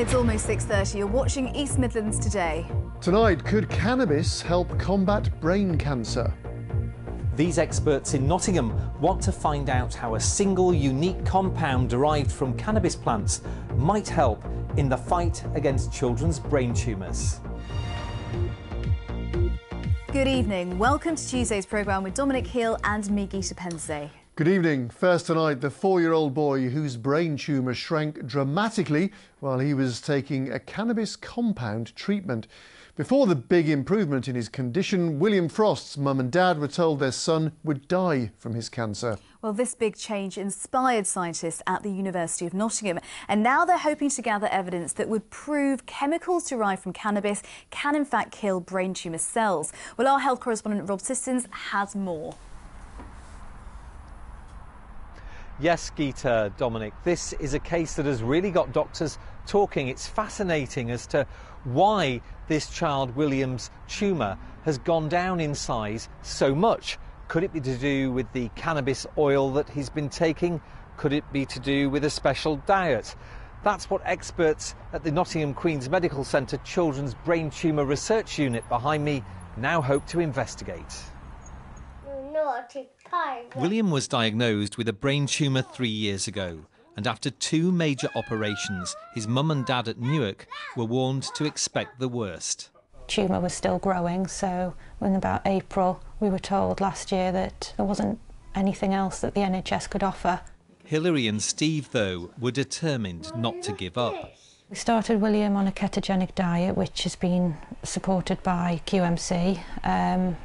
It's almost 6.30. You're watching East Midlands Today. Tonight, could cannabis help combat brain cancer? These experts in Nottingham want to find out how a single unique compound derived from cannabis plants might help in the fight against children's brain tumours. Good evening. Welcome to Tuesday's programme with Dominic Heale and me, Geeta Pendse. Good evening. First tonight, the four-year-old boy whose brain tumour shrank dramatically while he was taking a cannabis compound treatment. Before the big improvement in his condition, William Frost's mum and dad were told their son would die from his cancer. Well, this big change inspired scientists at the University of Nottingham, and now they're hoping to gather evidence that would prove chemicals derived from cannabis can in fact kill brain tumour cells. Well, our health correspondent Rob Sissons has more. Yes, Geeta, Dominic, this is a case that has really got doctors talking. It's fascinating as to why this child William's tumour has gone down in size so much. Could it be to do with the cannabis oil that he's been taking? Could it be to do with a special diet? That's what experts at the Nottingham Queen's Medical Centre Children's Brain Tumour Research Unit behind me now hope to investigate. William was diagnosed with a brain tumour three years ago, and after two major operations, his mum and dad at Newark were warned to expect the worst. Tumour was still growing, so in about April, we were told last year that there wasn't anything else that the NHS could offer. Hilary and Steve, though, were determined not to give up. We started William on a ketogenic diet, which has been supported by QMC. Um,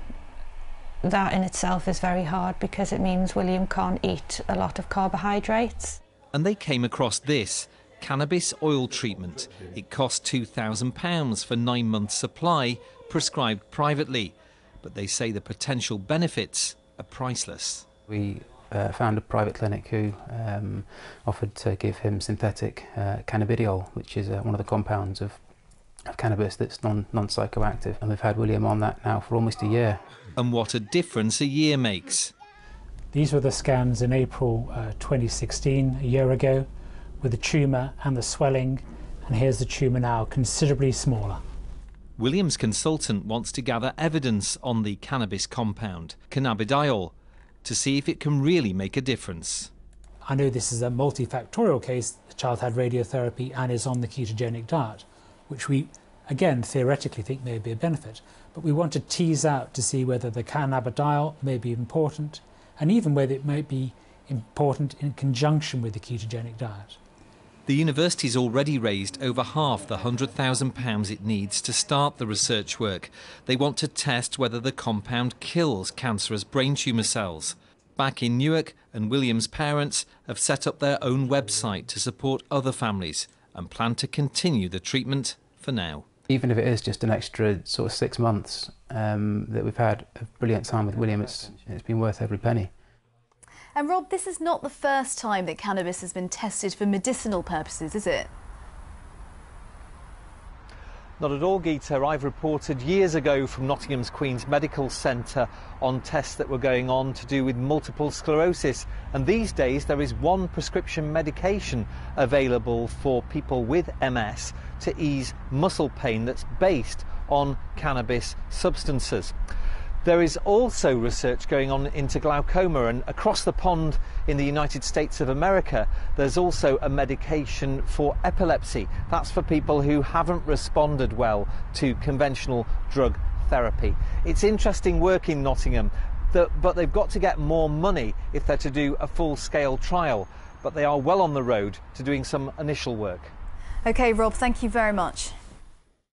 that in itself is very hard because it means William can't eat a lot of carbohydrates. And they came across this cannabis oil treatment. It cost £2,000 for nine months' supply, prescribed privately. But they say the potential benefits are priceless. We uh, found a private clinic who um, offered to give him synthetic uh, cannabidiol, which is uh, one of the compounds of, of cannabis that's non, non-psychoactive. And we've had William on that now for almost a year and what a difference a year makes. These were the scans in April uh, 2016, a year ago, with the tumour and the swelling, and here's the tumour now, considerably smaller. Williams' consultant wants to gather evidence on the cannabis compound, cannabidiol, to see if it can really make a difference. I know this is a multifactorial case. The child had radiotherapy and is on the ketogenic diet, which we, again, theoretically think may be a benefit but we want to tease out to see whether the cannabidiol may be important and even whether it might be important in conjunction with the ketogenic diet. The university's already raised over half the £100,000 it needs to start the research work. They want to test whether the compound kills cancerous brain tumour cells. Back in Newark, and William's parents have set up their own website to support other families and plan to continue the treatment for now even if it is just an extra sort of six months um, that we've had a brilliant time with William, it's, it's been worth every penny. And Rob, this is not the first time that cannabis has been tested for medicinal purposes, is it? Not at all, Geeta. I've reported years ago from Nottingham's Queen's Medical Centre on tests that were going on to do with multiple sclerosis. And these days there is one prescription medication available for people with MS to ease muscle pain that's based on cannabis substances. There is also research going on into glaucoma, and across the pond in the United States of America, there's also a medication for epilepsy. That's for people who haven't responded well to conventional drug therapy. It's interesting work in Nottingham, but they've got to get more money if they're to do a full scale trial. But they are well on the road to doing some initial work. OK, Rob, thank you very much.